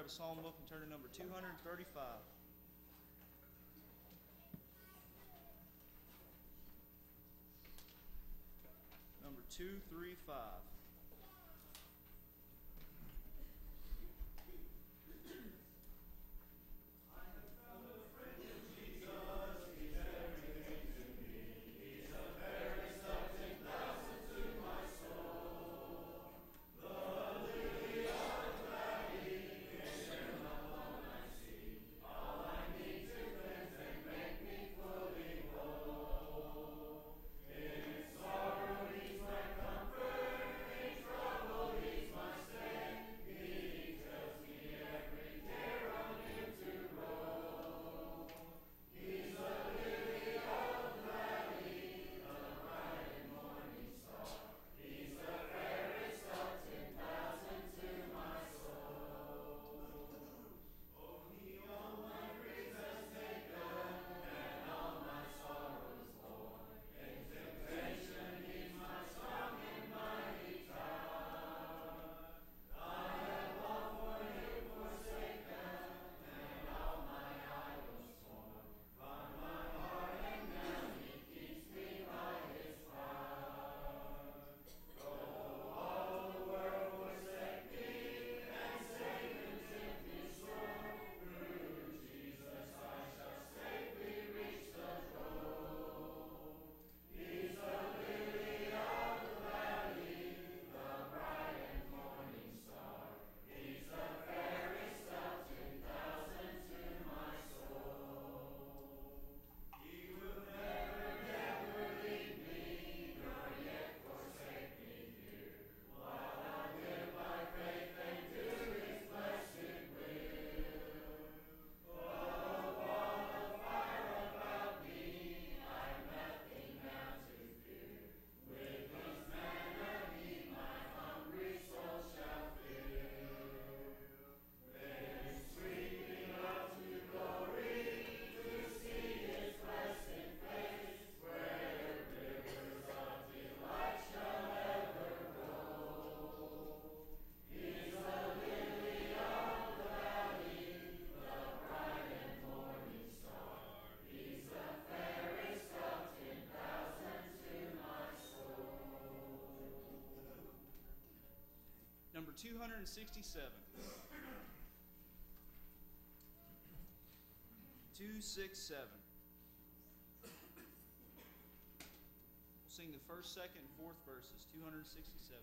grab a psalm book and turn to number 235. Number 235. 267. 267. We'll sing the first, second, and fourth verses. 267.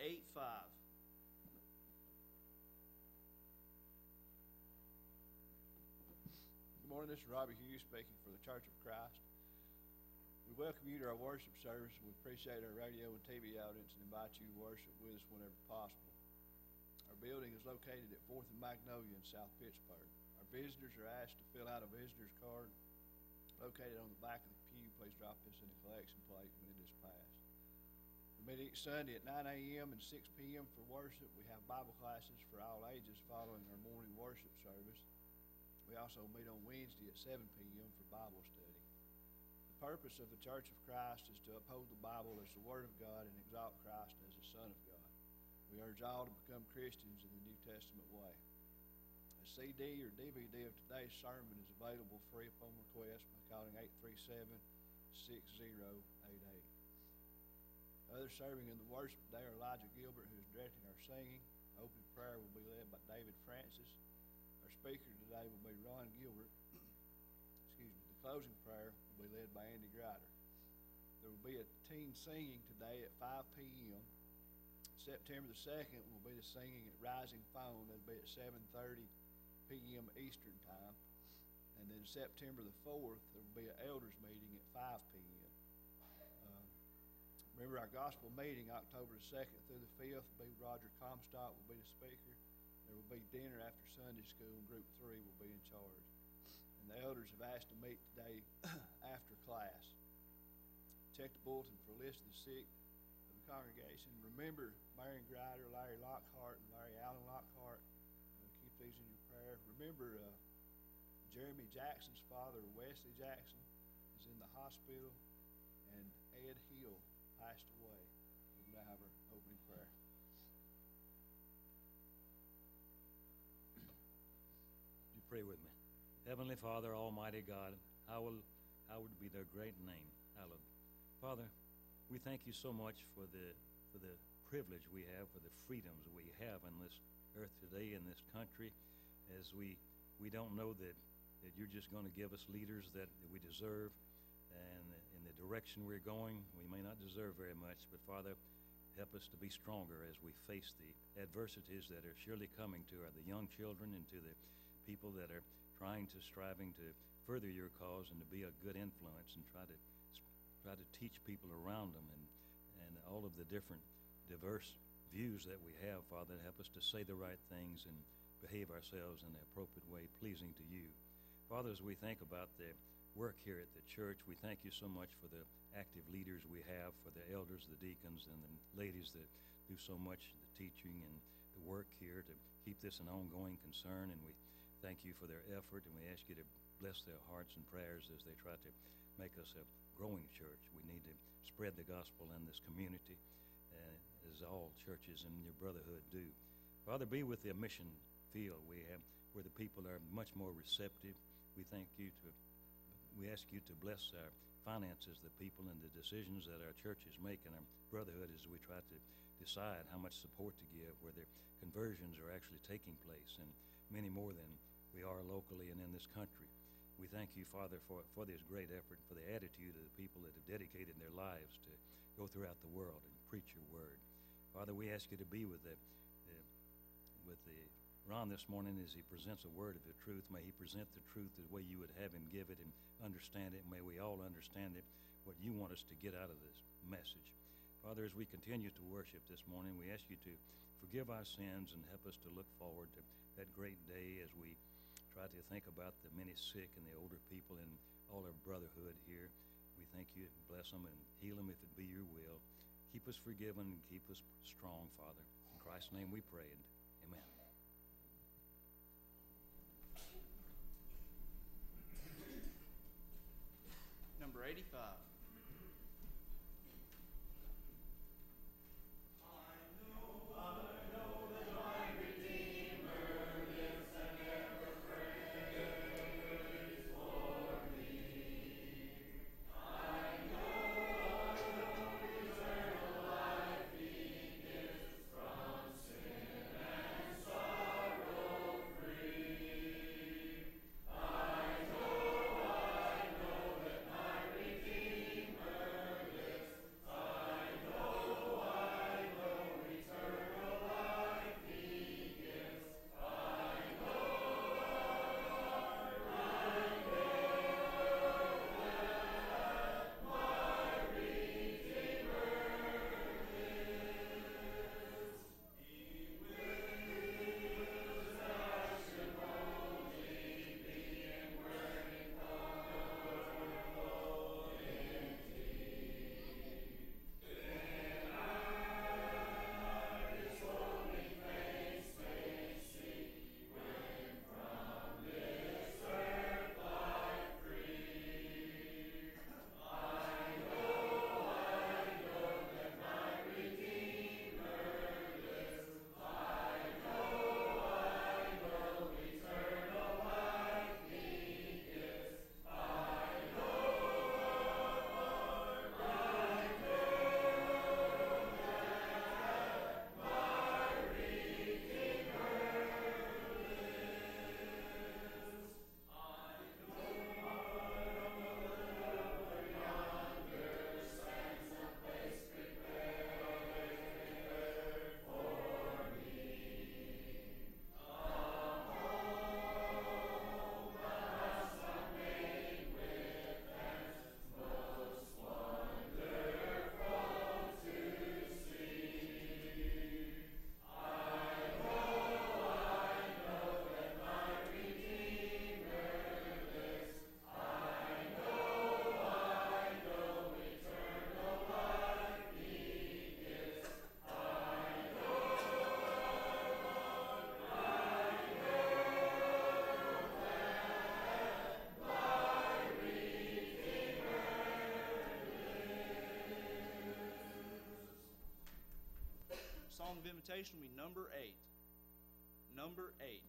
8 5. Good morning. This is Robbie Hughes speaking for the Church of Christ. We welcome you to our worship service. We appreciate our radio and TV audience and invite you to worship with us whenever possible. Our building is located at 4th and Magnolia in South Pittsburg. Our visitors are asked to fill out a visitor's card located on the back of the pew. Please drop this in the collection plate when it is passed. Meet each Sunday at 9 a.m. and 6 p.m. for worship. We have Bible classes for all ages following our morning worship service. We also meet on Wednesday at 7 p.m. for Bible study. The purpose of the Church of Christ is to uphold the Bible as the Word of God and exalt Christ as the Son of God. We urge all to become Christians in the New Testament way. A CD or DVD of today's sermon is available free upon request by calling 837 6088. Others serving in the worship today are Elijah Gilbert, who is directing our singing. Opening prayer will be led by David Francis. Our speaker today will be Ron Gilbert. Excuse me. The closing prayer will be led by Andy Grider. There will be a teen singing today at 5 p.m. September the 2nd will be the singing at Rising Fawn. That'll be at 7.30 p.m. Eastern Time. And then September the 4th, there will be an elders meeting at 5 p.m. Remember our gospel meeting October the 2nd through the 5th will be Roger Comstock will be the speaker. There will be dinner after Sunday school, and Group 3 will be in charge. And the elders have asked to meet today after class. Check the bulletin for a list of the sick of the congregation. Remember Marion Grider, Larry Lockhart, and Larry Allen Lockhart. Uh, keep these in your prayer. Remember uh, Jeremy Jackson's father, Wesley Jackson, is in the hospital, and Ed Hill passed away. We now have our opening prayer. You pray with me. Heavenly Father, Almighty God, hallowed, hallowed be their great name. Hallowed. Father, we thank you so much for the for the privilege we have, for the freedoms we have in this earth today, in this country, as we we don't know that that you're just going to give us leaders that, that we deserve, and direction we're going, we may not deserve very much, but Father, help us to be stronger as we face the adversities that are surely coming to our, the young children and to the people that are trying to striving to further your cause and to be a good influence and try to try to teach people around them and and all of the different diverse views that we have father. Help us to say the right things and behave ourselves in the appropriate way pleasing to you. Father as we think about the work here at the church we thank you so much for the active leaders we have for the elders the deacons and the ladies that do so much the teaching and the work here to keep this an ongoing concern and we thank you for their effort, and we ask you to bless their hearts and prayers as they try to make us a growing church. We need to spread the gospel in this community, uh, as all churches in your brotherhood do. Father, be with the mission field we have, where the people are much more receptive. We thank you to, we ask you to bless our finances, the people, and the decisions that our churches make in our brotherhood as we try to decide how much support to give, where the conversions are actually taking place, and many more than we are locally and in this country. We thank you, Father, for, for this great effort, for the attitude of the people that have dedicated their lives to go throughout the world and preach your word. Father, we ask you to be with the, the with the Ron this morning as he presents a word of the truth. May he present the truth the way you would have him give it and understand it. May we all understand it, what you want us to get out of this message. Father, as we continue to worship this morning, we ask you to forgive our sins and help us to look forward to that great day as we try to think about the many sick and the older people and all our brotherhood here. We thank you and bless them and heal them if it be your will. Keep us forgiven and keep us strong, Father. In Christ's name we pray and amen. Number 85. Song of invitation will be number eight. Number eight.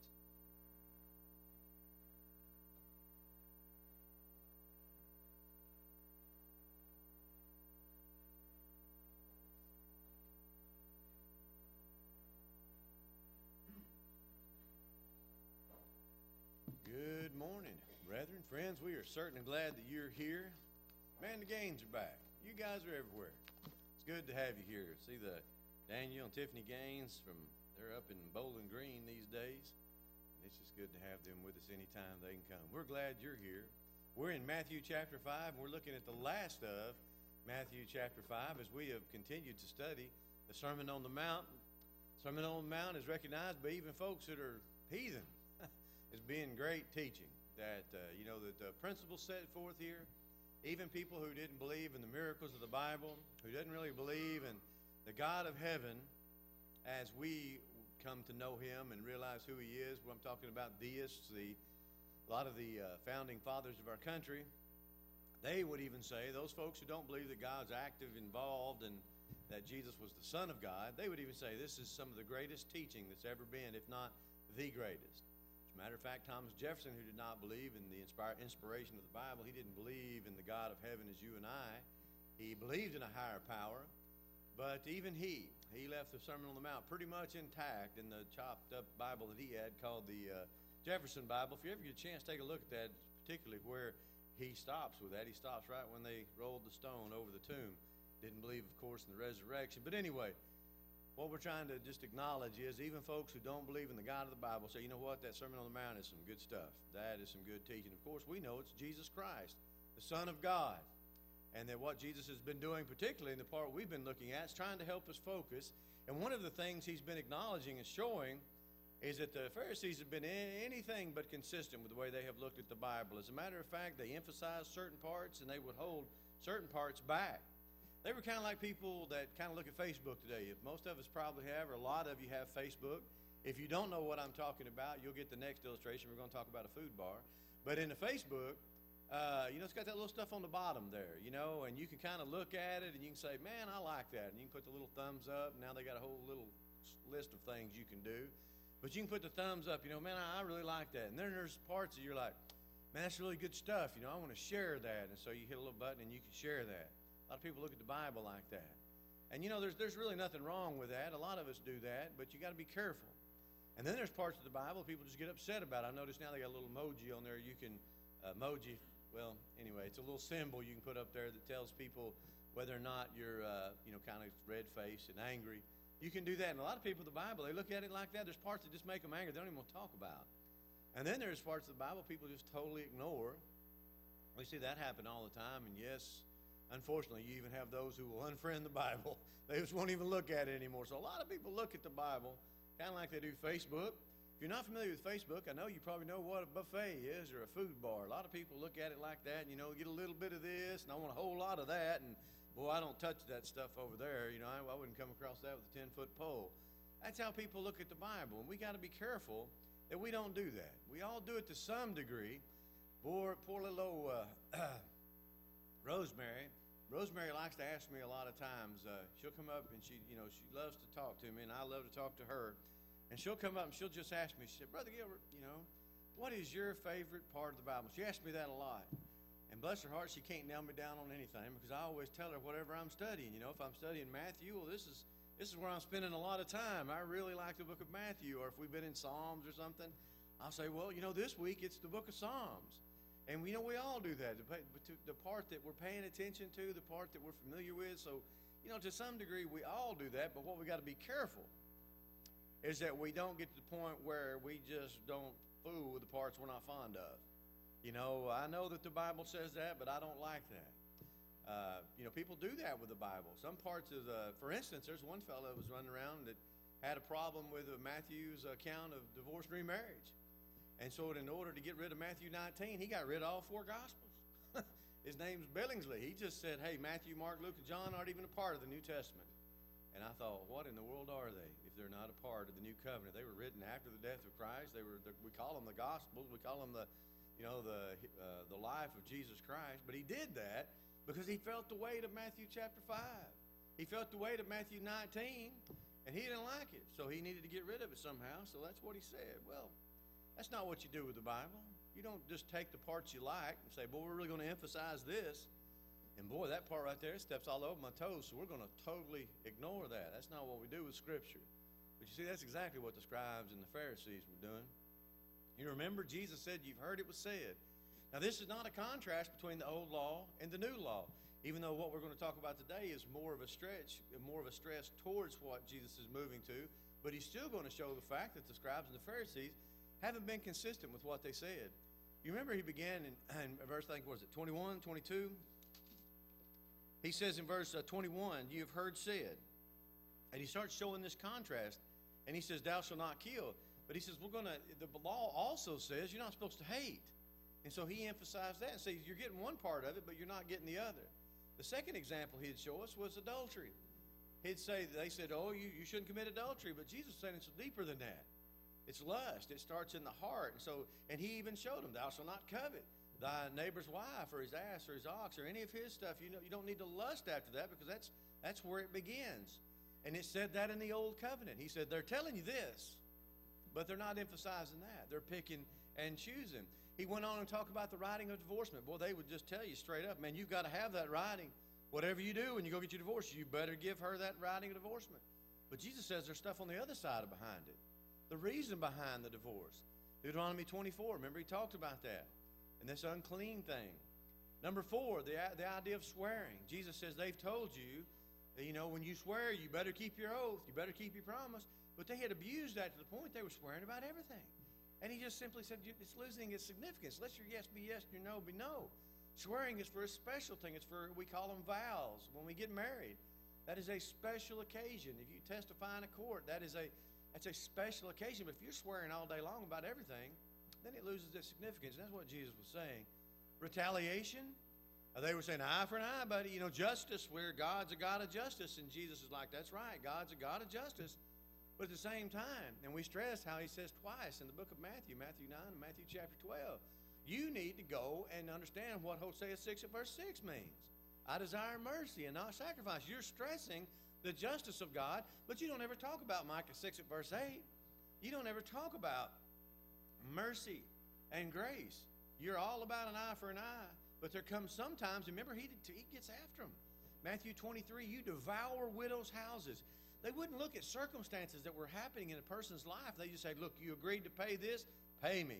Good morning, brethren, friends. We are certainly glad that you're here. Man, the Gaines are back. You guys are everywhere. It's good to have you here. See the Daniel and Tiffany Gaines from they're up in Bowling Green these days. It's just good to have them with us anytime they can come. We're glad you're here. We're in Matthew chapter 5, and we're looking at the last of Matthew chapter 5 as we have continued to study the Sermon on the Mount. Sermon on the Mount is recognized by even folks that are heathen as being great teaching. That, uh, you know, that the principles set forth here, even people who didn't believe in the miracles of the Bible, who didn't really believe in the God of heaven as we come to know him and realize who he is. I'm talking about deists, the, a lot of the uh, founding fathers of our country. They would even say, those folks who don't believe that God's active, involved, and that Jesus was the Son of God, they would even say this is some of the greatest teaching that's ever been, if not the greatest. As a matter of fact, Thomas Jefferson, who did not believe in the inspire, inspiration of the Bible, he didn't believe in the God of heaven as you and I. He believed in a higher power, but even he, he left the Sermon on the Mount pretty much intact in the chopped up Bible that he had called the uh, Jefferson Bible. If you ever get a chance, take a look at that, particularly where he stops with that. He stops right when they rolled the stone over the tomb. Didn't believe, of course, in the resurrection. But anyway, what we're trying to just acknowledge is even folks who don't believe in the God of the Bible say, you know what, that Sermon on the Mount is some good stuff. That is some good teaching. Of course, we know it's Jesus Christ, the Son of God and that what Jesus has been doing, particularly in the part we've been looking at, is trying to help us focus. And one of the things he's been acknowledging and showing is that the Pharisees have been anything but consistent with the way they have looked at the Bible. As a matter of fact, they emphasized certain parts and they would hold certain parts back. They were kind of like people that kind of look at Facebook today. If most of us probably have, or a lot of you have Facebook. If you don't know what I'm talking about, you'll get the next illustration. We're going to talk about a food bar. But in the Facebook, uh, you know, it's got that little stuff on the bottom there, you know, and you can kind of look at it and you can say, man, I like that. And you can put the little thumbs up. Now they got a whole little list of things you can do. But you can put the thumbs up, you know, man, I really like that. And then there's parts that you're like, man, that's really good stuff. You know, I want to share that. And so you hit a little button and you can share that. A lot of people look at the Bible like that. And you know, there's, there's really nothing wrong with that. A lot of us do that, but you got to be careful. And then there's parts of the Bible people just get upset about. I notice now they got a little emoji on there. You can uh, emoji well, anyway, it's a little symbol you can put up there that tells people whether or not you're, uh, you know, kind of red faced and angry. You can do that. And a lot of people the Bible, they look at it like that. There's parts that just make them angry. They don't even want to talk about. And then there's parts of the Bible people just totally ignore. We see that happen all the time. And yes, unfortunately, you even have those who will unfriend the Bible. They just won't even look at it anymore. So a lot of people look at the Bible kind of like they do Facebook you're not familiar with Facebook, I know you probably know what a buffet is or a food bar. A lot of people look at it like that, and, you know, get a little bit of this, and I want a whole lot of that, and boy, I don't touch that stuff over there. You know, I, I wouldn't come across that with a 10 foot pole. That's how people look at the Bible, and we got to be careful that we don't do that. We all do it to some degree. Poor, poor little old uh, Rosemary. Rosemary likes to ask me a lot of times. Uh, she'll come up and she, you know, she loves to talk to me, and I love to talk to her. And she'll come up and she'll just ask me, she said, Brother Gilbert, you know, what is your favorite part of the Bible? She asked me that a lot. And bless her heart, she can't nail me down on anything because I always tell her whatever I'm studying. You know, if I'm studying Matthew, well, this is this is where I'm spending a lot of time. I really like the book of Matthew. Or if we've been in Psalms or something, I'll say, well, you know, this week it's the book of Psalms. And we know we all do that. The part that we're paying attention to, the part that we're familiar with. So, you know, to some degree, we all do that. But what we got to be careful is that we don't get to the point where we just don't fool with the parts we're not fond of. You know, I know that the Bible says that, but I don't like that. Uh, you know, people do that with the Bible. Some parts of the, for instance, there's one fellow that was running around that had a problem with Matthew's account of divorce and remarriage. And so, in order to get rid of Matthew 19, he got rid of all four Gospels. His name's Billingsley. He just said, hey, Matthew, Mark, Luke, and John aren't even a part of the New Testament. And I thought, what in the world are they? They're not a part of the new covenant. They were written after the death of Christ. They were we call them the Gospels. We call them the you know the uh, the life of Jesus Christ. But he did that because he felt the weight of Matthew chapter five. He felt the weight of Matthew 19, And he didn't like it, so he needed to get rid of it somehow, so that's what he said. Well, that's not what you do with the Bible. You don't just take the parts you like and say, boy, we're really going to emphasize this. And boy, that part right there steps all over my toes, so we're going to totally ignore that. That's not what we do with Scripture. But you see, that's exactly what the scribes and the Pharisees were doing. You remember, Jesus said, You've heard it was said. Now, this is not a contrast between the old law and the new law, even though what we're going to talk about today is more of a stretch, more of a stress towards what Jesus is moving to. But he's still going to show the fact that the scribes and the Pharisees haven't been consistent with what they said. You remember he began in, in verse, I think, was it 21, 22? He says in verse uh, 21, You have heard said. And he starts showing this contrast. And he says, Thou shalt not kill. But he says, We're going to, the law also says you're not supposed to hate. And so he emphasized that and says, You're getting one part of it, but you're not getting the other. The second example he'd show us was adultery. He'd say, They said, Oh, you, you shouldn't commit adultery. But Jesus said it's deeper than that. It's lust. It starts in the heart. And so, and he even showed them, Thou shalt not covet thy neighbor's wife or his ass or his ox or any of his stuff. You know, you don't need to lust after that because that's that's where it begins. And it said that in the old covenant. He said, They're telling you this, but they're not emphasizing that. They're picking and choosing. He went on and talked about the writing of divorcement. Boy, they would just tell you straight up, man, you've got to have that writing. Whatever you do when you go get your divorce, you better give her that writing of divorcement. But Jesus says there's stuff on the other side of behind it. The reason behind the divorce. Deuteronomy 24, remember he talked about that. And this unclean thing. Number four, the, the idea of swearing. Jesus says they've told you you know, when you swear, you better keep your oath, you better keep your promise. But they had abused that to the point they were swearing about everything. And he just simply said, it's losing its significance. Let your yes be yes your no be no. Swearing is for a special thing. It's for, we call them vows when we get married. That is a special occasion. If you testify in a court, that is a, that's a special occasion. But if you're swearing all day long about everything, then it loses its significance. That's what Jesus was saying. Retaliation, they were saying eye for an eye, buddy. You know, justice, where God's a God of justice. And Jesus is like, that's right, God's a God of justice. But at the same time, and we stress how he says twice in the book of Matthew, Matthew 9 and Matthew chapter 12, you need to go and understand what Hosea 6 at verse 6 means. I desire mercy and not sacrifice. You're stressing the justice of God, but you don't ever talk about Micah 6 at verse 8. You don't ever talk about mercy and grace. You're all about an eye for an eye. But there comes sometimes, remember, he, he gets after them. Matthew 23, you devour widows' houses. They wouldn't look at circumstances that were happening in a person's life. They just said, look, you agreed to pay this, pay me.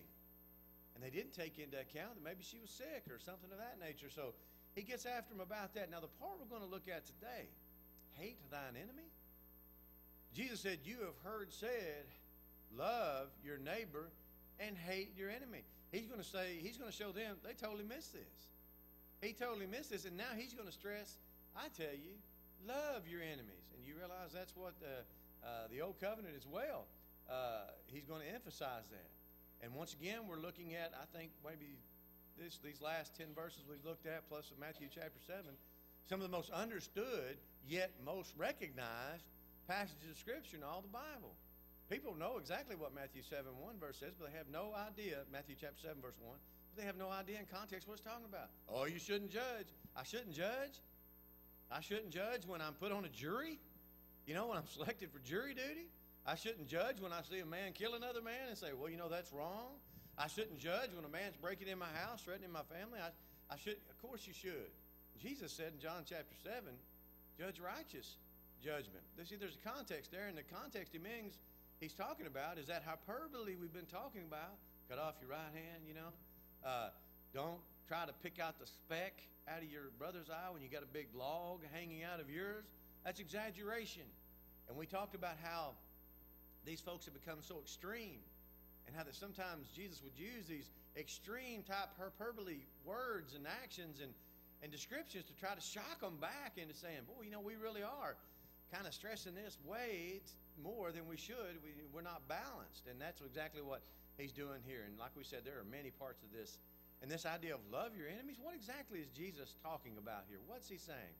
And they didn't take into account that maybe she was sick or something of that nature. So he gets after them about that. Now, the part we're going to look at today hate thine enemy. Jesus said, You have heard said, love your neighbor and hate your enemy. He's going to say, He's going to show them they totally missed this. He totally missed this, and now he's going to stress, I tell you, love your enemies. And you realize that's what the, uh, the Old Covenant as well. Uh, he's going to emphasize that. And once again, we're looking at, I think, maybe this, these last 10 verses we've looked at, plus Matthew chapter 7, some of the most understood, yet most recognized passages of Scripture in all the Bible. People know exactly what Matthew 7 1 verse says, but they have no idea, Matthew chapter 7 verse 1, they have no idea in context what it's talking about. Oh, you shouldn't judge. I shouldn't judge. I shouldn't judge when I'm put on a jury. You know, when I'm selected for jury duty. I shouldn't judge when I see a man kill another man and say, well, you know, that's wrong. I shouldn't judge when a man's breaking in my house, threatening my family. I, I should, of course, you should. Jesus said in John chapter 7, judge righteous judgment. See, there's a context there, and the context he means he's talking about is that hyperbole we've been talking about. Cut off your right hand, you know. Uh, don't try to pick out the speck out of your brother's eye when you got a big log hanging out of yours. That's exaggeration. And we talked about how these folks have become so extreme and how that sometimes Jesus would use these extreme type hyperbole words and actions and, and descriptions to try to shock them back into saying, boy, you know, we really are kind of stressing this way more than we should. We, we're not balanced. And that's exactly what he's doing here. And like we said, there are many parts of this. And this idea of love your enemies, what exactly is Jesus talking about here? What's he saying?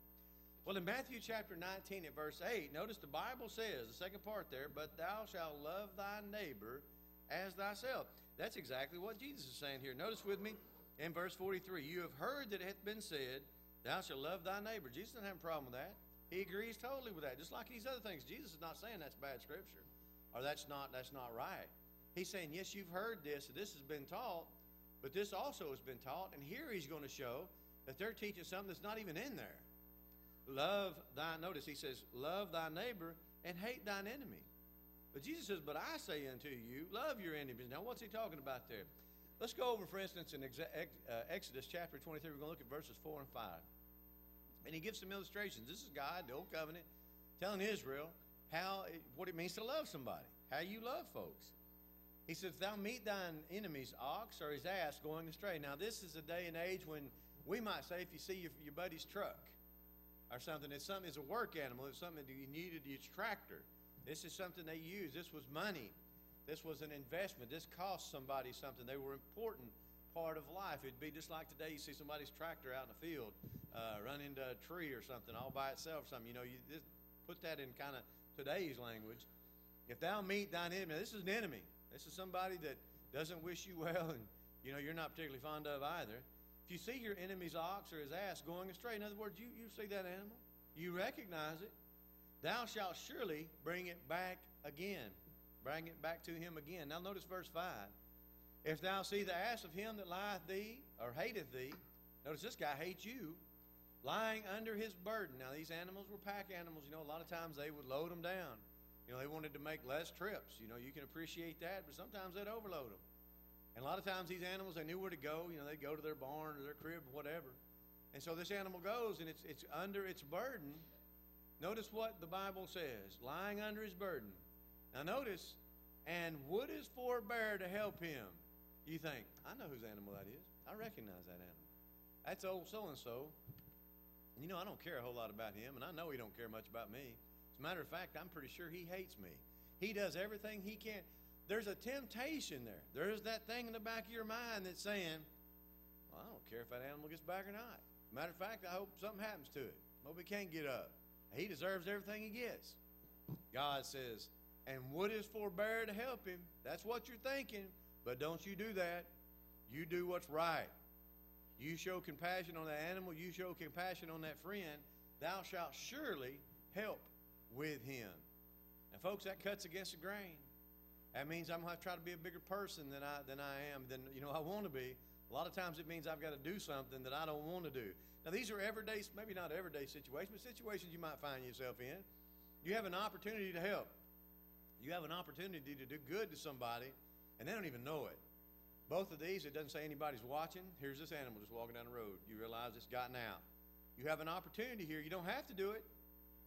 Well, in Matthew chapter 19 at verse 8, notice the Bible says, the second part there, but thou shalt love thy neighbor as thyself. That's exactly what Jesus is saying here. Notice with me in verse 43, you have heard that it hath been said, thou shalt love thy neighbor. Jesus doesn't have a problem with that. He agrees totally with that. Just like these other things. Jesus is not saying that's bad scripture or that's not that's not right. He's saying, yes, you've heard this, this has been taught, but this also has been taught, and here he's going to show that they're teaching something that's not even in there. Love thy notice, he says, love thy neighbor and hate thine enemy. But Jesus says, But I say unto you, love your enemies. Now, what's he talking about there? Let's go over, for instance, in uh, Exodus chapter 23. We're going to look at verses 4 and 5. And he gives some illustrations. This is God, the Old Covenant, telling Israel how what it means to love somebody, how you love folks. He says, Thou meet thine enemy's ox or his ass going astray. Now, this is a day and age when we might say, if you see your, your buddy's truck or something, it's something, it's a work animal, it's something that you needed, it's tractor. This is something they used. This was money. This was an investment. This cost somebody something. They were important part of life. It'd be just like today you see somebody's tractor out in the field uh, run into a tree or something all by itself. Something you know. You just put that in kind of today's language. If thou meet thine enemy, this is an enemy. This is somebody that doesn't wish you well, and you know you're not particularly fond of either. If you see your enemy's ox or his ass going astray, in other words, you, you see that animal, you recognize it, thou shalt surely bring it back again. Bring it back to him again. Now notice verse 5. If thou see the ass of him that lieth thee, or hateth thee, notice this guy hates you, lying under his burden. Now these animals were pack animals. You know, a lot of times they would load them down. You know, they wanted to make less trips. You know, you can appreciate that, but sometimes they'd overload them. And a lot of times these animals, they knew where to go. You know, they'd go to their barn or their crib or whatever. And so this animal goes and it's, it's under its burden. Notice what the Bible says lying under his burden. Now, notice, and would his forbear to help him. You think, I know whose animal that is. I recognize that animal. That's old so and so. You know, I don't care a whole lot about him, and I know he don't care much about me. As a matter of fact, I'm pretty sure he hates me. He does everything he can. There's a temptation there. There's that thing in the back of your mind that's saying, well, I don't care if that animal gets back or not. Matter of fact, I hope something happens to it. Hope he can't get up. He deserves everything he gets. God says, and would his forbear to help him. That's what you're thinking. But don't you do that. You do what's right. You show compassion on that animal, you show compassion on that friend, thou shalt surely help with him. And folks, that cuts against the grain. That means I'm going to try to be a bigger person than I than I am, than you know I want to be. A lot of times it means I've got to do something that I don't want to do. Now these are everyday, maybe not everyday situations, but situations you might find yourself in. You have an opportunity to help. You have an opportunity to do good to somebody, and they don't even know it. Both of these, it doesn't say anybody's watching. Here's this animal just walking down the road. You realize it's gotten out. You have an opportunity here. You don't have to do it.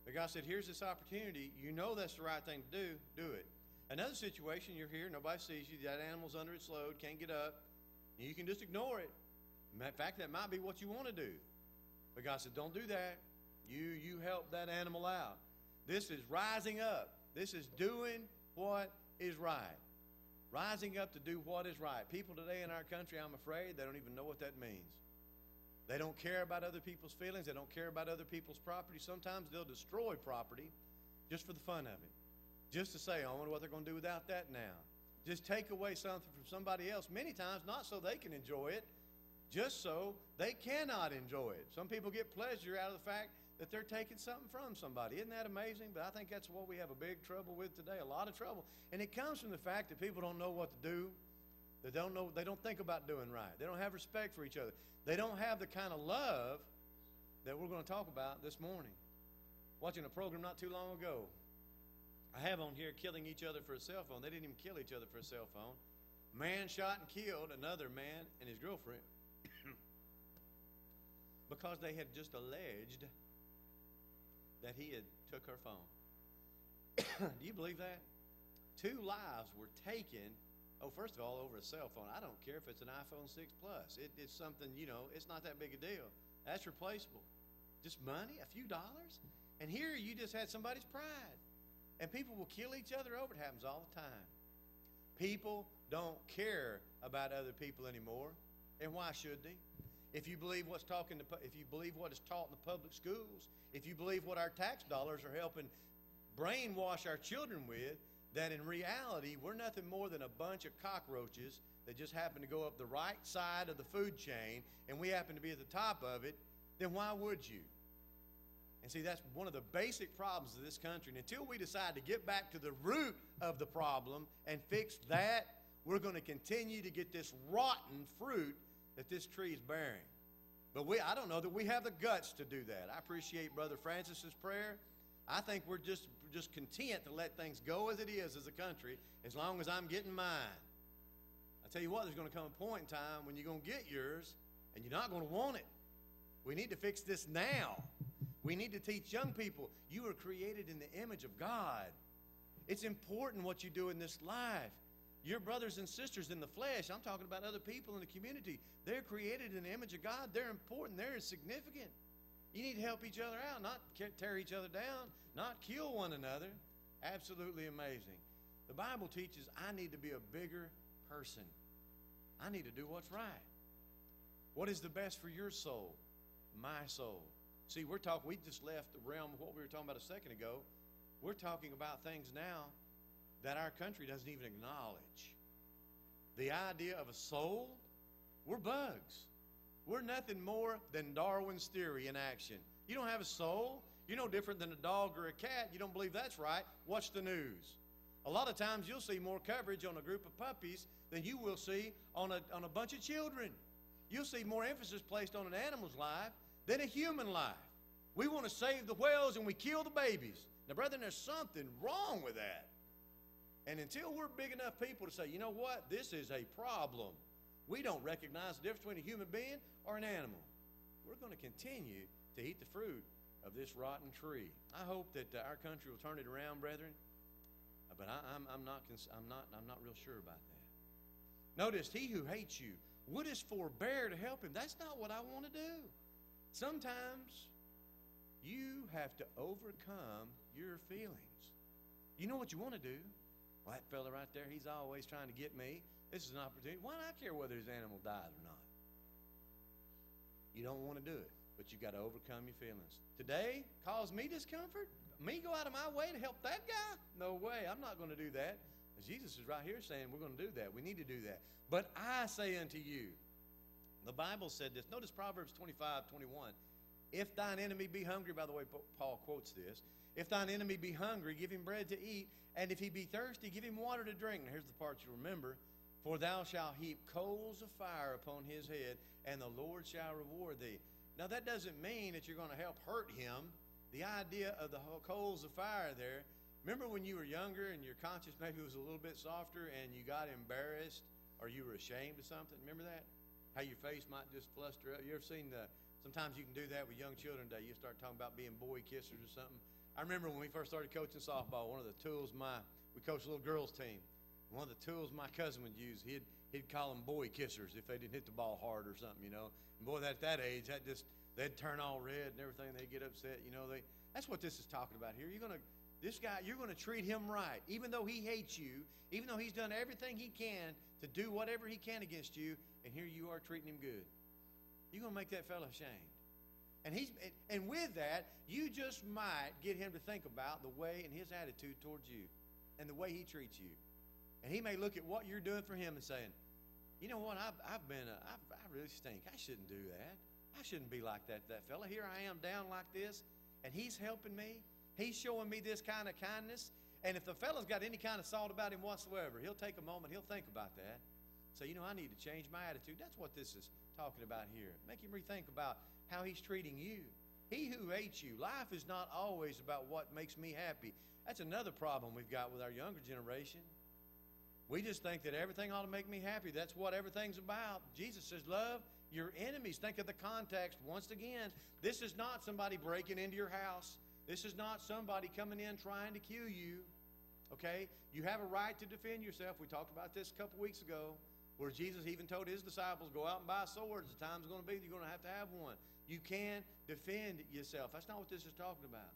But God said, here's this opportunity. You know that's the right thing to do. Do it. Another situation, you're here, nobody sees you. That animal's under its load, can't get up. You can just ignore it. In fact, that might be what you want to do. But God said, don't do that. You, you help that animal out. This is rising up. This is doing what is right. Rising up to do what is right. People today in our country, I'm afraid, they don't even know what that means. They don't care about other people's feelings. They don't care about other people's property. Sometimes they'll destroy property just for the fun of it. Just to say, I wonder what they're going to do without that now. Just take away something from somebody else, many times not so they can enjoy it, just so they cannot enjoy it. Some people get pleasure out of the fact that they're taking something from somebody. Isn't that amazing? But I think that's what we have a big trouble with today, a lot of trouble. And it comes from the fact that people don't know what to do. They don't know they don't think about doing right. They don't have respect for each other. They don't have the kind of love that we're going to talk about this morning. Watching a program not too long ago. I have on here killing each other for a cell phone. They didn't even kill each other for a cell phone. Man shot and killed another man and his girlfriend because they had just alleged that he had took her phone. Do you believe that? Two lives were taken. Oh, first of all, over a cell phone. I don't care if it's an iPhone 6 Plus. It, it's something, you know, it's not that big a deal. That's replaceable. Just money, a few dollars. And here you just had somebody's pride. And people will kill each other over it. Happens all the time. People don't care about other people anymore. And why should they? If you believe what's talking to, if you believe what is taught in the public schools, if you believe what our tax dollars are helping brainwash our children with, that in reality we're nothing more than a bunch of cockroaches that just happen to go up the right side of the food chain and we happen to be at the top of it, then why would you? And see, that's one of the basic problems of this country. And until we decide to get back to the root of the problem and fix that, we're going to continue to get this rotten fruit that this tree is bearing. But we, I don't know that we have the guts to do that. I appreciate Brother Francis's prayer. I think we're just, just content to let things go as it is as a country as long as I'm getting mine. I tell you what, there's going to come a point in time when you're going to get yours and you're not going to want it. We need to fix this now. We need to teach young people you were created in the image of God. It's important what you do in this life. Your brothers and sisters in the flesh, I'm talking about other people in the community, they're created in the image of God. They're important. They're significant. You need to help each other out, not tear each other down, not kill one another. Absolutely amazing. The Bible teaches I need to be a bigger person. I need to do what's right. What is the best for your soul? My soul. See, we're talking, we just left the realm of what we were talking about a second ago. We're talking about things now that our country doesn't even acknowledge. The idea of a soul, we're bugs. We're nothing more than Darwin's theory in action. You don't have a soul. You're no different than a dog or a cat. You don't believe that's right. Watch the news. A lot of times you'll see more coverage on a group of puppies than you will see on a, on a bunch of children. You'll see more emphasis placed on an animal's life than a human life. We want to save the whales and we kill the babies. Now, brethren, there's something wrong with that. And until we're big enough people to say, you know what, this is a problem, we don't recognize the difference between a human being or an animal. We're going to continue to eat the fruit of this rotten tree. I hope that uh, our country will turn it around, brethren. But I, am not, I'm, not, I'm not real sure about that. Notice, he who hates you, would forbear to help him. That's not what I want to do. Sometimes you have to overcome your feelings. You know what you want to do? Well, that fella right there, he's always trying to get me. This is an opportunity. Why do I care whether his animal dies or not? You don't want to do it, but you got to overcome your feelings. Today, cause me discomfort? Me go out of my way to help that guy? No way. I'm not going to do that. Jesus is right here saying we're going to do that. We need to do that. But I say unto you, the Bible said this. Notice Proverbs 25, 21. If thine enemy be hungry, by the way, Paul quotes this. If thine enemy be hungry, give him bread to eat, and if he be thirsty, give him water to drink. Now, here's the part you remember. For thou shalt heap coals of fire upon his head, and the Lord shall reward thee. Now, that doesn't mean that you're going to help hurt him. The idea of the coals of fire there, remember when you were younger and your conscience maybe was a little bit softer and you got embarrassed or you were ashamed of something? Remember that? How your face might just fluster up. You ever seen the, sometimes you can do that with young children today. You start talking about being boy kissers or something. I remember when we first started coaching softball, one of the tools my we coached a little girls team. One of the tools my cousin would use, he'd he'd call them boy kissers if they didn't hit the ball hard or something, you know. And boy, at that age, that just they'd turn all red and everything. They'd get upset, you know. They that's what this is talking about here. You're gonna this guy, you're gonna treat him right, even though he hates you, even though he's done everything he can to do whatever he can against you, and here you are treating him good. You're gonna make that fellow ashamed. And he's and with that, you just might get him to think about the way and his attitude towards you and the way he treats you. And he may look at what you're doing for him and saying, you know what, I've, I've been, a, I've, I really stink. I shouldn't do that. I shouldn't be like that, that fella. Here I am down like this, and he's helping me. He's showing me this kind of kindness. And if the fella's got any kind of salt about him whatsoever, he'll take a moment, he'll think about that. Say, you know, I need to change my attitude. That's what this is talking about here. Make him rethink about how he's treating you. He who hates you. Life is not always about what makes me happy. That's another problem we've got with our younger generation. We just think that everything ought to make me happy. That's what everything's about. Jesus says, Love your enemies. Think of the context once again. This is not somebody breaking into your house, this is not somebody coming in trying to kill you. Okay? You have a right to defend yourself. We talked about this a couple weeks ago, where Jesus even told his disciples, Go out and buy swords. The time's going to be you're going to have to have one. You can defend yourself. That's not what this is talking about.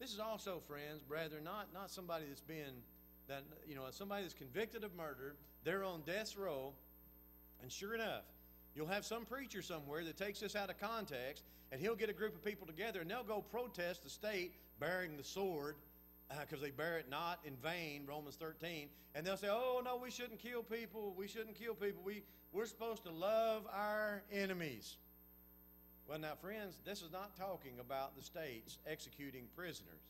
This is also, friends, brethren, not, not somebody that's been, that, you know, somebody that's convicted of murder. They're on death row. And sure enough, you'll have some preacher somewhere that takes this out of context, and he'll get a group of people together, and they'll go protest the state bearing the sword because uh, they bear it not in vain, Romans 13. And they'll say, oh, no, we shouldn't kill people. We shouldn't kill people. We, we're supposed to love our enemies. Well, now, friends, this is not talking about the states executing prisoners.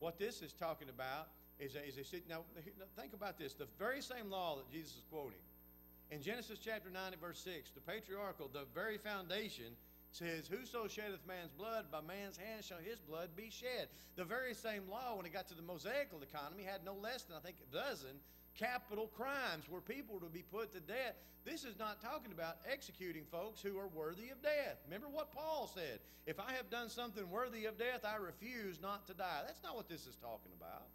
What this is talking about is a, is a now, think about this. The very same law that Jesus is quoting in Genesis chapter 9 and verse 6, the patriarchal, the very foundation says, Whoso sheddeth man's blood, by man's hand shall his blood be shed. The very same law, when it got to the Mosaical economy, had no less than, I think, a dozen capital crimes where people were to be put to death. This is not talking about executing folks who are worthy of death. Remember what Paul said If I have done something worthy of death, I refuse not to die. That's not what this is talking about.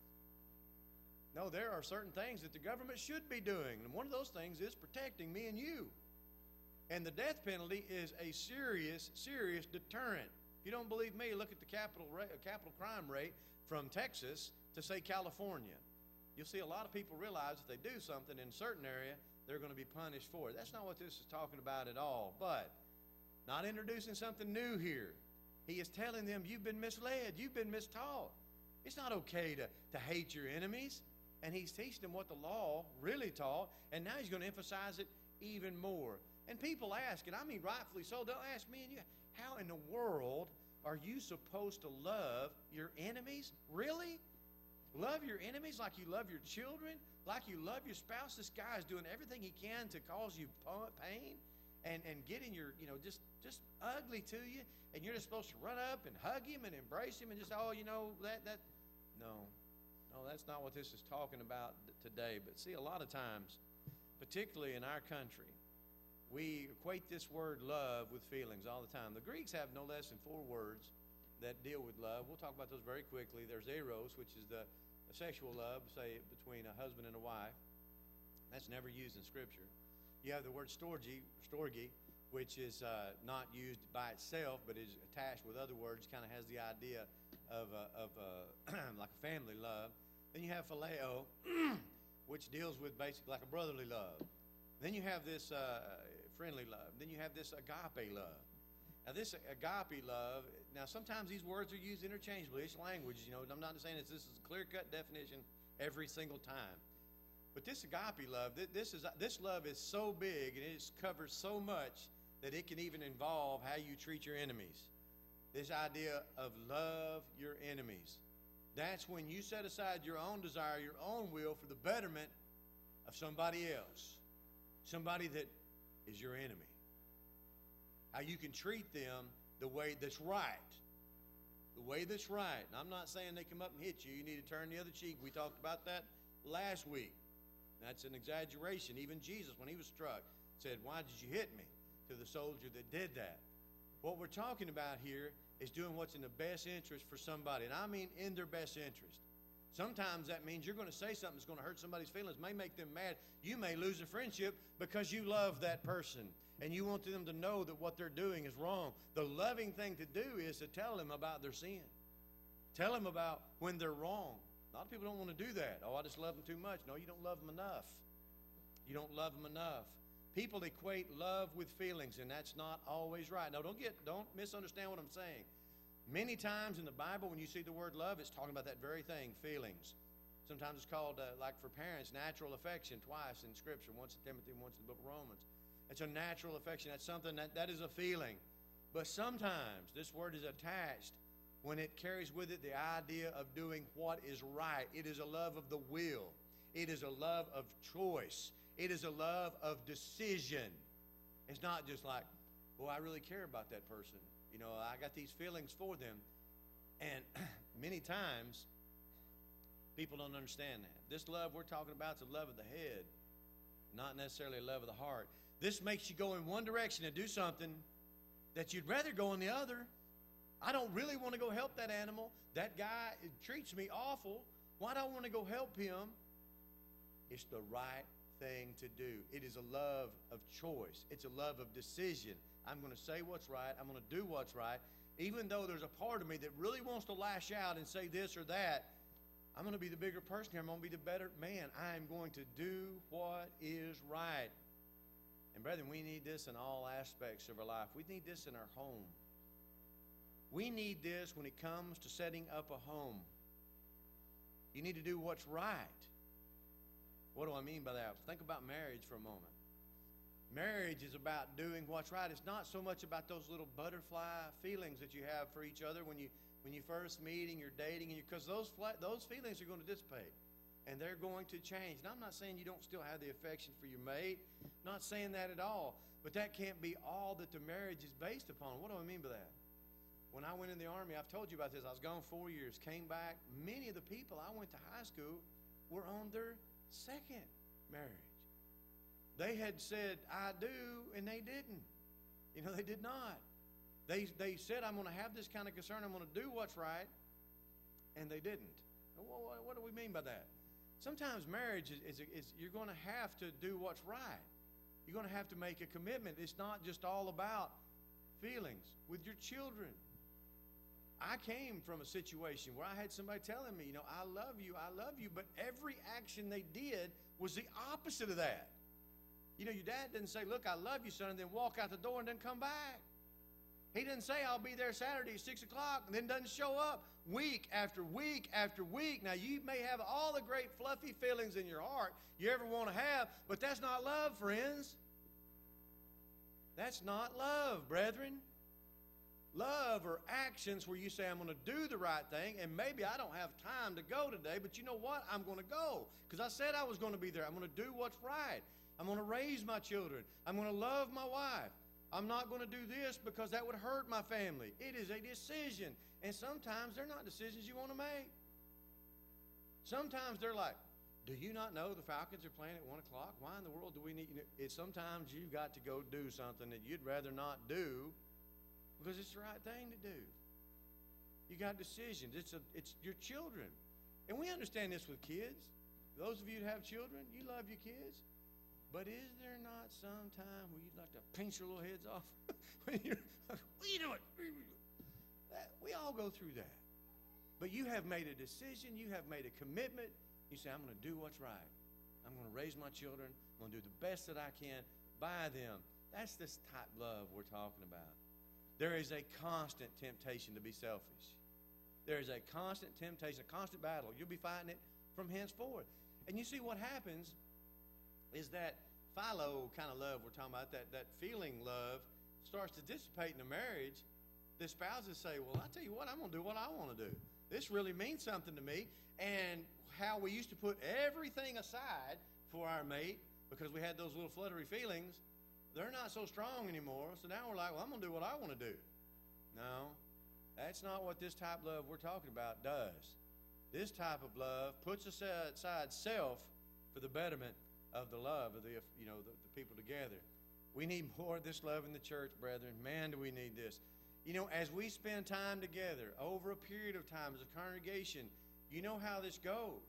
No, there are certain things that the government should be doing, and one of those things is protecting me and you. And the death penalty is a serious, serious deterrent. If you don't believe me, look at the capital, rate, uh, capital crime rate from Texas to, say, California. You'll see a lot of people realize if they do something in a certain area, they're going to be punished for it. That's not what this is talking about at all. But not introducing something new here. He is telling them, You've been misled, you've been mistaught. It's not okay to, to hate your enemies. And he's teaching them what the law really taught, and now he's going to emphasize it even more. And people ask, and I mean rightfully so, they'll ask me and you, how in the world are you supposed to love your enemies? Really? Love your enemies like you love your children, like you love your spouse. This guy is doing everything he can to cause you pain and, and getting your, you know, just, just ugly to you. And you're just supposed to run up and hug him and embrace him and just, oh, you know, that, that. No, no, that's not what this is talking about today. But see, a lot of times, particularly in our country, we equate this word love with feelings all the time. The Greeks have no less than four words that deal with love. We'll talk about those very quickly. There's eros, which is the sexual love, say, between a husband and a wife. That's never used in Scripture. You have the word storge, storge which is uh, not used by itself, but is attached with other words, kind of has the idea of, uh, of uh, like a family love. Then you have phileo, which deals with basically like a brotherly love. Then you have this uh, friendly love. Then you have this agape love. Now, this agape love, now sometimes these words are used interchangeably. It's language, you know. I'm not saying that this is a clear cut definition every single time. But this agape love, this, is, this love is so big and it covers so much that it can even involve how you treat your enemies. This idea of love your enemies. That's when you set aside your own desire, your own will for the betterment of somebody else, somebody that is your enemy how you can treat them the way that's right. The way that's right. And I'm not saying they come up and hit you. You need to turn the other cheek. We talked about that last week. That's an exaggeration. Even Jesus, when he was struck, said, Why did you hit me? To the soldier that did that. What we're talking about here is doing what's in the best interest for somebody. And I mean in their best interest. Sometimes that means you're going to say something that's going to hurt somebody's feelings, may make them mad. You may lose a friendship because you love that person and you want them to know that what they're doing is wrong. The loving thing to do is to tell them about their sin. Tell them about when they're wrong. A lot of people don't want to do that. Oh, I just love them too much. No, you don't love them enough. You don't love them enough. People equate love with feelings, and that's not always right. Now, don't get don't misunderstand what I'm saying. Many times in the Bible, when you see the word love, it's talking about that very thing, feelings. Sometimes it's called, uh, like for parents, natural affection twice in Scripture, once in Timothy, once in the book of Romans. It's a natural affection. That's something that, that is a feeling. But sometimes this word is attached when it carries with it the idea of doing what is right. It is a love of the will, it is a love of choice, it is a love of decision. It's not just like, well, I really care about that person. You know, I got these feelings for them. And many times, people don't understand that. This love we're talking about is a love of the head, not necessarily a love of the heart. This makes you go in one direction and do something that you'd rather go in the other. I don't really want to go help that animal. That guy treats me awful. Why do I want to go help him? It's the right thing to do. It is a love of choice, it's a love of decision. I'm going to say what's right, I'm going to do what's right. Even though there's a part of me that really wants to lash out and say this or that, I'm going to be the bigger person here. I'm going to be the better man. I am going to do what is right. And, brethren, we need this in all aspects of our life. We need this in our home. We need this when it comes to setting up a home. You need to do what's right. What do I mean by that? Think about marriage for a moment. Marriage is about doing what's right. It's not so much about those little butterfly feelings that you have for each other when you when you first meeting, you're dating, and because those those feelings are going to dissipate, and they're going to change. And I'm not saying you don't still have the affection for your mate. Not saying that at all. But that can't be all that the marriage is based upon. What do I mean by that? When I went in the army, I've told you about this. I was gone four years, came back. Many of the people I went to high school were on their second marriage. They had said, I do, and they didn't. You know, they did not. They, they said, I'm going to have this kind of concern. I'm going to do what's right, and they didn't. What, what, do we mean by that? Sometimes marriage is, is, is you're going to have to do what's right. You're going to have to make a commitment. It's not just all about feelings with your children. I came from a situation where I had somebody telling me, you know, I love you, I love you, but every action they did was the opposite of that. You know, your dad didn't say, Look, I love you, son, and then walk out the door and then come back. He didn't say, I'll be there Saturday at 6 o'clock, and then doesn't show up week after week after week. Now, you may have all the great fluffy feelings in your heart you ever want to have, but that's not love, friends. That's not love, brethren. Love are actions where you say, I'm going to do the right thing, and maybe I don't have time to go today, but you know what? I'm going to go because I said I was going to be there. I'm going to do what's right. I'm going to raise my children. I'm going to love my wife. I'm not going to do this because that would hurt my family. It is a decision. And sometimes they're not decisions you want to make. Sometimes they're like, do you not know the Falcons are playing at 1 o'clock? Why in the world do we need... You it's sometimes you've got to go do something that you'd rather not do because it's the right thing to do. You got decisions. It's, a, it's your children. And we understand this with kids. Those of you who have children, you love your kids. But is there not some time where you'd like to pinch your little heads off? when you're, what are you doing? We all go through that. But you have made a decision, you have made a commitment. You say, I'm going to do what's right. I'm going to raise my children. I'm going to do the best that I can by them. That's this type of love we're talking about. There is a constant temptation to be selfish. There is a constant temptation, a constant battle. You'll be fighting it from henceforth. And you see what happens is that philo kind of love we're talking about, that, that feeling love, starts to dissipate in a marriage. The spouses say, Well, I tell you what, I'm going to do what I want to do. This really means something to me. And how we used to put everything aside for our mate because we had those little fluttery feelings, they're not so strong anymore. So now we're like, Well, I'm going to do what I want to do. No, that's not what this type of love we're talking about does. This type of love puts aside self for the betterment of the love of the you know the, the people together. We need more of this love in the church, brethren. Man, do we need this. You know, as we spend time together over a period of time as a congregation, you know how this goes.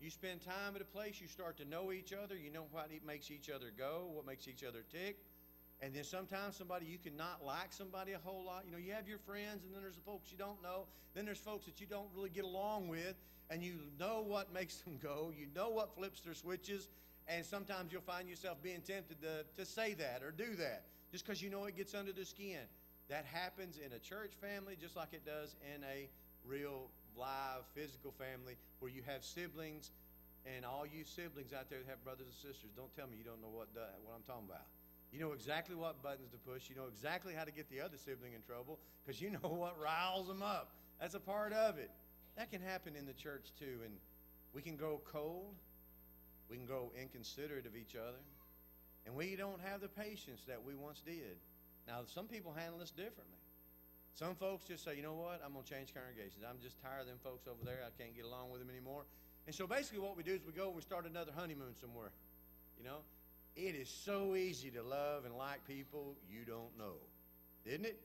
You spend time at a place, you start to know each other, you know what it makes each other go, what makes each other tick. And then sometimes somebody you cannot like somebody a whole lot. You know, you have your friends, and then there's the folks you don't know. Then there's folks that you don't really get along with, and you know what makes them go. You know what flips their switches. And sometimes you'll find yourself being tempted to, to say that or do that just because you know it gets under the skin. That happens in a church family just like it does in a real, live, physical family where you have siblings. And all you siblings out there that have brothers and sisters, don't tell me you don't know what, what I'm talking about. You know exactly what buttons to push. You know exactly how to get the other sibling in trouble because you know what riles them up. That's a part of it. That can happen in the church too. And we can grow cold we can grow inconsiderate of each other. And we don't have the patience that we once did. Now, some people handle this differently. Some folks just say, you know what, I'm going to change congregations. I'm just tired of them folks over there. I can't get along with them anymore. And so basically, what we do is we go and we start another honeymoon somewhere. You know, it is so easy to love and like people you don't know, isn't it?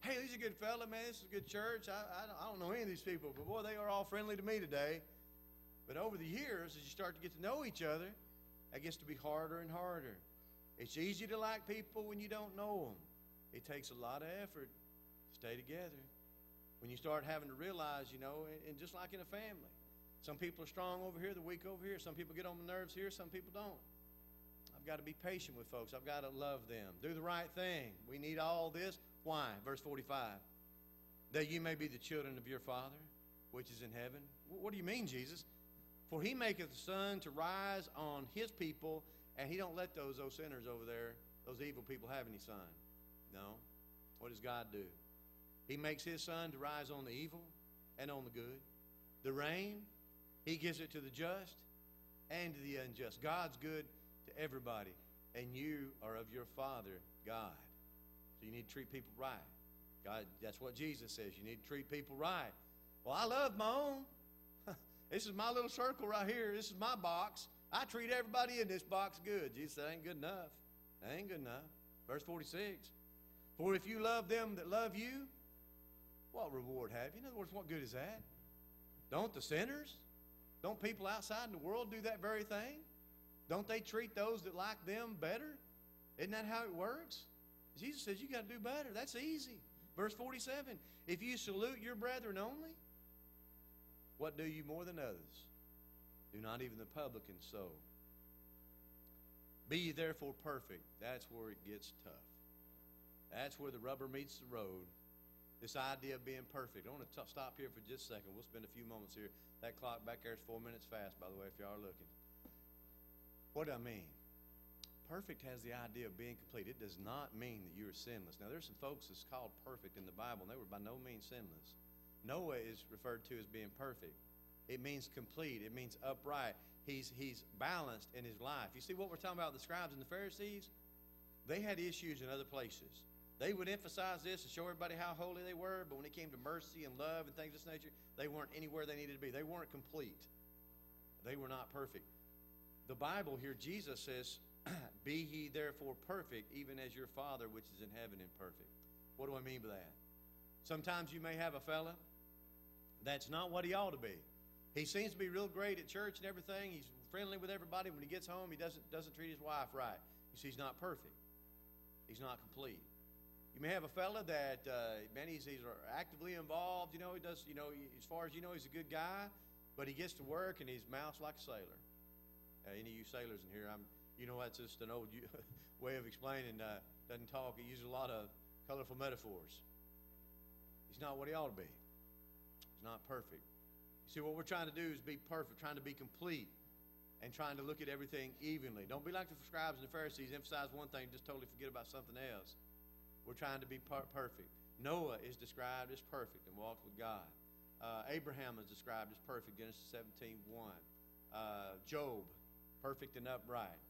Hey, he's a good fella, man. This is a good church. I, I, don't, I don't know any of these people, but boy, they are all friendly to me today. But over the years, as you start to get to know each other, it gets to be harder and harder. It's easy to like people when you don't know them. It takes a lot of effort to stay together. When you start having to realize, you know, and just like in a family, some people are strong over here, they're weak over here. Some people get on the nerves here, some people don't. I've got to be patient with folks. I've got to love them. Do the right thing. We need all this. Why? Verse 45. That you may be the children of your Father, which is in heaven. What do you mean, Jesus? For he maketh the sun to rise on his people, and he don't let those, those sinners over there those evil people have any sun? No. What does God do? He makes his sun to rise on the evil and on the good. The rain, he gives it to the just and to the unjust. God's good to everybody, and you are of your Father, God. So you need to treat people right. God, that's what Jesus says. You need to treat people right. Well, I love my own. This is my little circle right here. This is my box. I treat everybody in this box good. Jesus said, ain't good enough. That ain't good enough. Verse 46. For if you love them that love you, what reward have you? In other words, what good is that? Don't the sinners? Don't people outside in the world do that very thing? Don't they treat those that like them better? Isn't that how it works? Jesus says you got to do better. That's easy. Verse 47 If you salute your brethren only, what do you more than others? Do not even the publicans so. Be therefore perfect. That's where it gets tough. That's where the rubber meets the road. This idea of being perfect. I want to t- stop here for just a second. We'll spend a few moments here. That clock back there is four minutes fast, by the way, if y'all are looking. What do I mean? Perfect has the idea of being complete. It does not mean that you are sinless. Now, there's some folks that's called perfect in the Bible, and they were by no means sinless. Noah is referred to as being perfect. It means complete. It means upright. He's, he's balanced in his life. You see what we're talking about, the scribes and the Pharisees? They had issues in other places. They would emphasize this and show everybody how holy they were, but when it came to mercy and love and things of this nature, they weren't anywhere they needed to be. They weren't complete. They were not perfect. The Bible here, Jesus says, Be ye therefore perfect, even as your Father which is in heaven is perfect. What do I mean by that? Sometimes you may have a fella that's not what he ought to be. He seems to be real great at church and everything. He's friendly with everybody. When he gets home, he doesn't, doesn't treat his wife right. You see, he's not perfect. He's not complete. You may have a fella that, uh, man, he's, he's actively involved. You know, he does, you know, as far as you know, he's a good guy, but he gets to work and he's mouths like a sailor. Uh, any of you sailors in here, I'm, you know, that's just an old way of explaining. Uh, doesn't talk. He uses a lot of colorful metaphors. He's not what he ought to be. Not perfect. You see, what we're trying to do is be perfect, trying to be complete, and trying to look at everything evenly. Don't be like the scribes and the Pharisees, emphasize one thing, just totally forget about something else. We're trying to be per- perfect. Noah is described as perfect and walked with God. Uh, Abraham is described as perfect, Genesis 17, 1. Uh, Job, perfect and upright,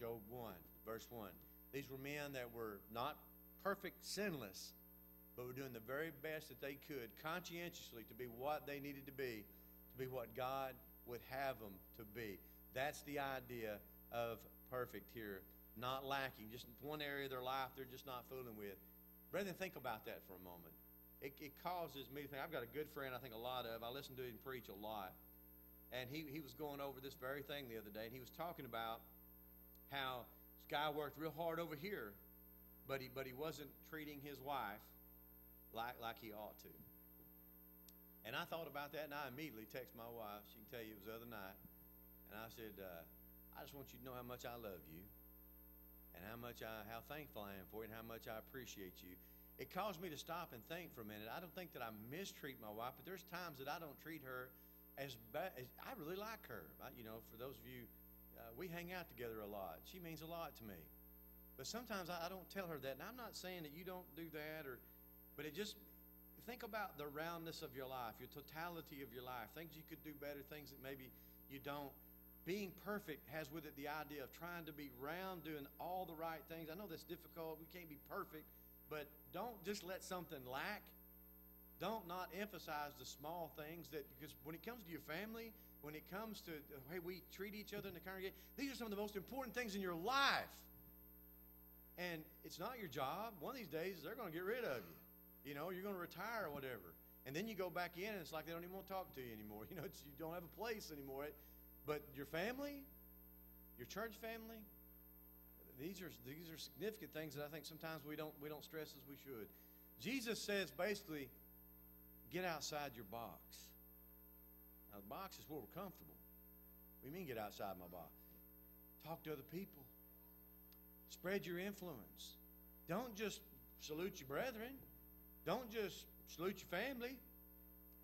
Job 1, verse 1. These were men that were not perfect, sinless, but were doing the very best that they could conscientiously to be what they needed to be, to be what God would have them to be. That's the idea of perfect here not lacking, just one area of their life they're just not fooling with. Brethren, think about that for a moment. It, it causes me to think. I've got a good friend I think a lot of. I listen to him preach a lot. And he, he was going over this very thing the other day, and he was talking about how this guy worked real hard over here, but he, but he wasn't treating his wife like, like he ought to. And I thought about that, and I immediately texted my wife. She can tell you it was the other night. And I said, uh, I just want you to know how much I love you and how much I, how thankful I am for you and how much I appreciate you. It caused me to stop and think for a minute. I don't think that I mistreat my wife, but there's times that I don't treat her as bad. As, I really like her. I, you know, for those of you, uh, we hang out together a lot. She means a lot to me. But sometimes I, I don't tell her that, and I'm not saying that you don't do that, or, but it just think about the roundness of your life, your totality of your life, things you could do better, things that maybe you don't being perfect has with it the idea of trying to be round, doing all the right things. I know that's difficult. We can't be perfect, but don't just let something lack. Don't not emphasize the small things that because when it comes to your family, when it comes to the way we treat each other in the congregation, these are some of the most important things in your life. And it's not your job. One of these days, they're going to get rid of you. You know, you're going to retire or whatever. And then you go back in, and it's like they don't even want to talk to you anymore. You know, you don't have a place anymore. It, but your family, your church family, these are these are significant things that I think sometimes we don't we don't stress as we should. Jesus says basically, get outside your box. Now the box is where we're comfortable. We mean get outside my box? Talk to other people. Spread your influence. Don't just salute your brethren. Don't just salute your family.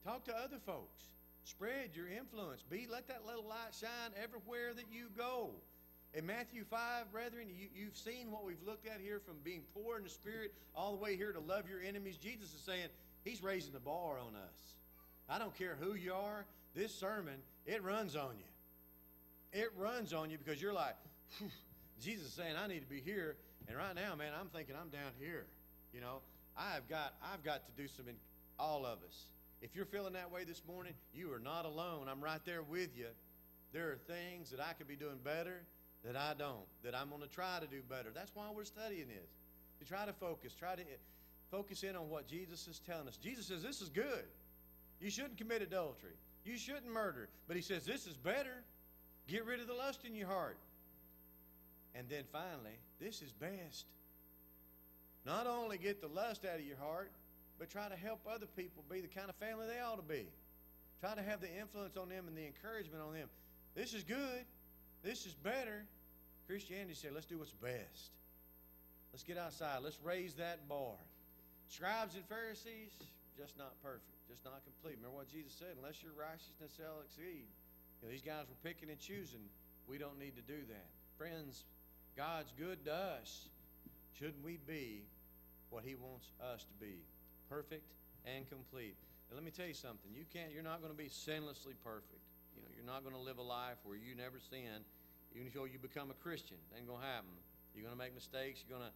Talk to other folks. Spread your influence. Be let that little light shine everywhere that you go. In Matthew 5, brethren, you, you've seen what we've looked at here from being poor in the spirit all the way here to love your enemies. Jesus is saying he's raising the bar on us. I don't care who you are, this sermon, it runs on you. It runs on you because you're like, Jesus is saying, I need to be here. And right now, man, I'm thinking I'm down here. You know, I've got I've got to do some in all of us. If you're feeling that way this morning, you are not alone. I'm right there with you. There are things that I could be doing better that I don't, that I'm going to try to do better. That's why we're studying this. To try to focus, try to eh, focus in on what Jesus is telling us. Jesus says this is good. You shouldn't commit adultery. You shouldn't murder. But he says this is better. Get rid of the lust in your heart. And then finally, this is best. Not only get the lust out of your heart, but try to help other people be the kind of family they ought to be. Try to have the influence on them and the encouragement on them. This is good. This is better. Christianity said, let's do what's best. Let's get outside. Let's raise that bar. Scribes and Pharisees, just not perfect, just not complete. Remember what Jesus said, unless your righteousness shall exceed. You know, these guys were picking and choosing. We don't need to do that. Friends, God's good to us. Shouldn't we be what He wants us to be? Perfect and complete. And let me tell you something. You can't, you're not going to be sinlessly perfect. You know, you're not going to live a life where you never sin, even until you become a Christian. That ain't going to happen. You're going to make mistakes. You're going to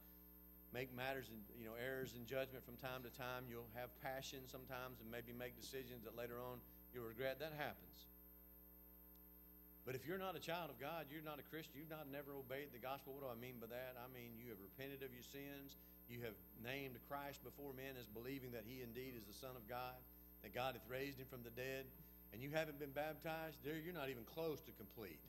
make matters and you know errors in judgment from time to time. You'll have passion sometimes and maybe make decisions that later on you'll regret. That happens. But if you're not a child of God, you're not a Christian, you've not never obeyed the gospel. What do I mean by that? I mean you have repented of your sins. You have named Christ before men as believing that he indeed is the Son of God, that God hath raised him from the dead, and you haven't been baptized, there you're not even close to complete.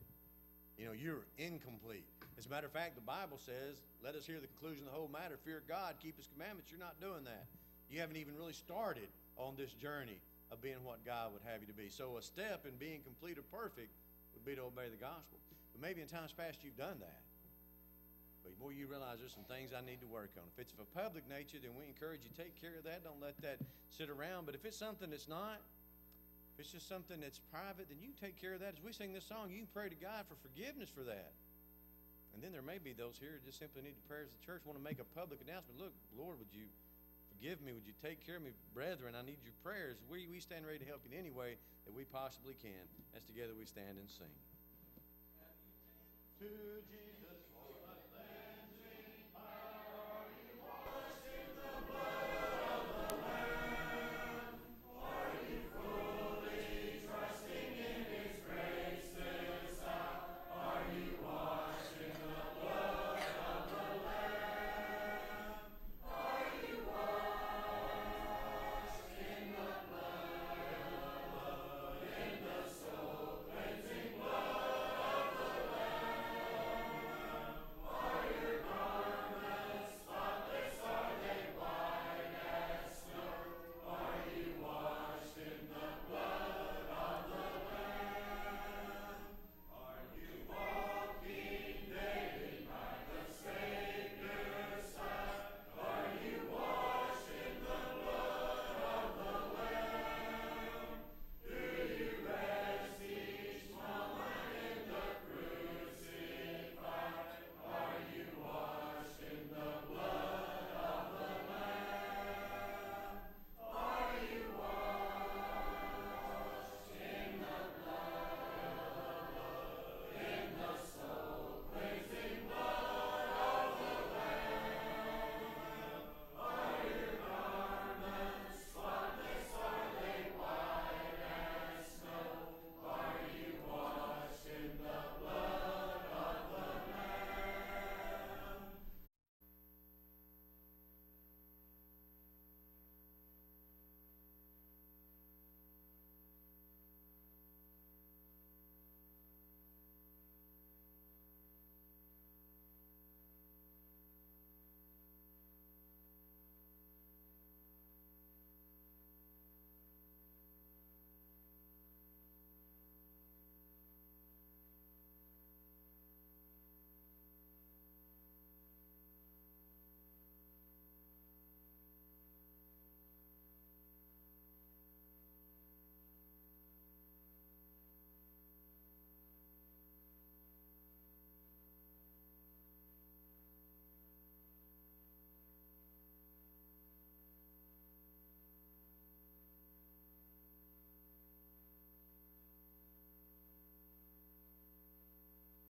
You know, you're incomplete. As a matter of fact, the Bible says, let us hear the conclusion of the whole matter. Fear God, keep his commandments. You're not doing that. You haven't even really started on this journey of being what God would have you to be. So a step in being complete or perfect would be to obey the gospel. But maybe in times past you've done that. But the more you realize there's some things I need to work on. If it's of a public nature, then we encourage you take care of that. Don't let that sit around. But if it's something that's not, if it's just something that's private, then you take care of that. As we sing this song, you can pray to God for forgiveness for that. And then there may be those here who just simply need the prayers of the church, want to make a public announcement. Look, Lord, would you forgive me? Would you take care of me? Brethren, I need your prayers. We, we stand ready to help you in any way that we possibly can. As together we stand and sing. To Jesus.